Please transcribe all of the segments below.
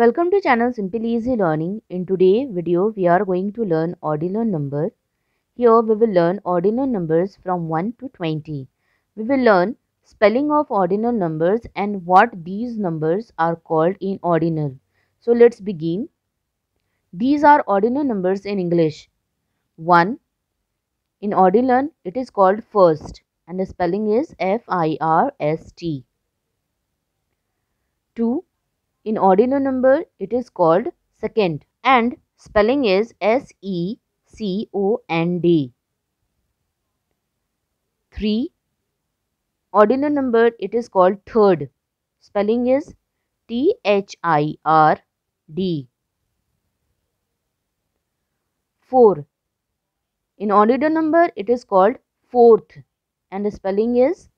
Welcome to channel Simple Easy Learning. In today video we are going to learn ordinal number. Here we will learn ordinal numbers from 1 to 20. We will learn spelling of ordinal numbers and what these numbers are called in ordinal. So let's begin. These are ordinal numbers in English. 1. In ordinal it is called first and the spelling is F I R S T. 2. In ordinal number, it is called second and spelling is S E C O N D. 3. Ordinal number, it is called third. Spelling is T H I R D. 4. In ordinal number, it is called fourth and the spelling is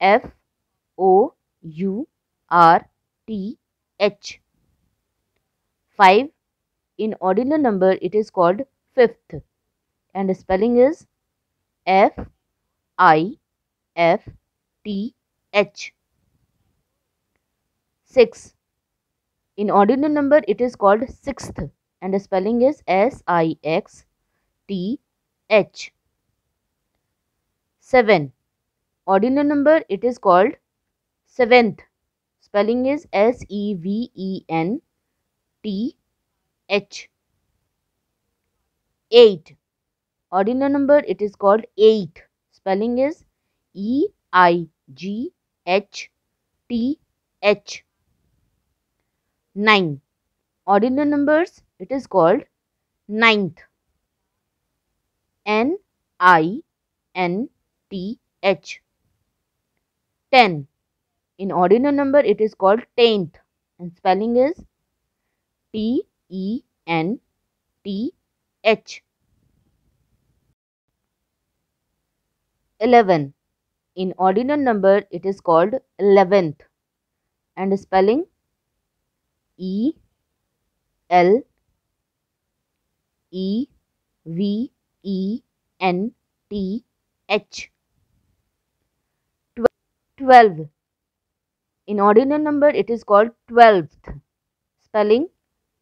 F O U R T H. 5. In ordinal number it is called fifth and the spelling is F I F T H. 6. In ordinal number it is called sixth and the spelling is S I X T H. 7. Ordinal number it is called seventh Spelling is S E V E N T H. 8. Ordinal number it is called 8. Spelling is E I G H T H. 9. Ordinal numbers it is called ninth. N I N T H. 10 in ordinal number, it is called tenth and spelling is T E N T H. 11. In ordinal number, it is called eleventh and spelling E L E V E N T H. 12 in ordinal number, it is called twelfth. Spelling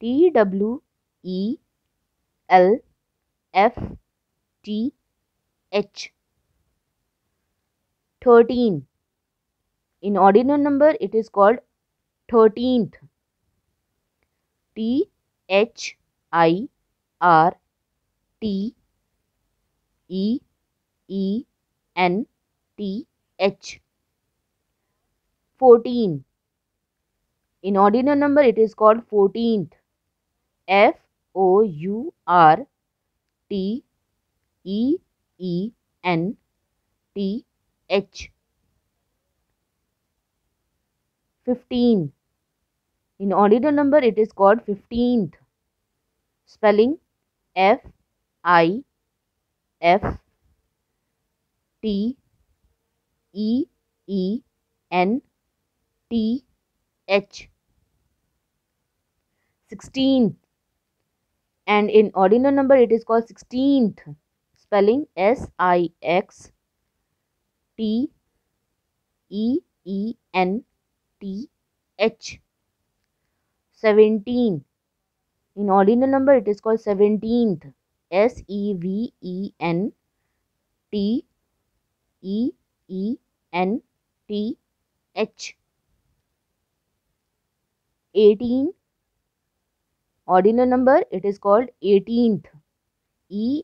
T W E L F T H. 13. In ordinal number, it is called thirteenth. T H I R T E E N T H. 14. In ordinal number, it is called 14th. F O U R T E E N T H. 15. In ordinal number, it is called 15th. Spelling F I F T E E N T H. 16th and in ordinal number it is called 16th spelling S I X T E E N T H. 17 in ordinal number it is called 17th S E V E N T E E N T H 18 ordinal number it is called 18th e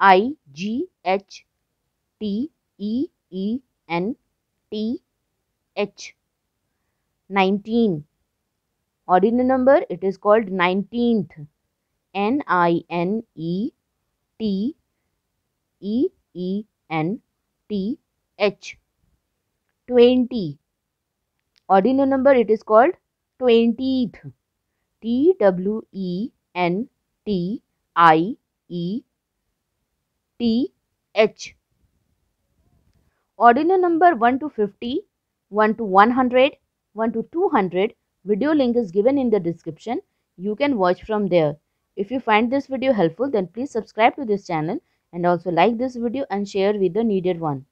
i g h t e e n t h. 19 ordinal number it is called 19th n i n e t e e n t h. 20 ordinal number it is called twentieth T W E N T I E T H. Ordinal number 1 to 50 1 to 100 1 to 200 video link is given in the description. You can watch from there. If you find this video helpful then please subscribe to this channel and also like this video and share with the needed one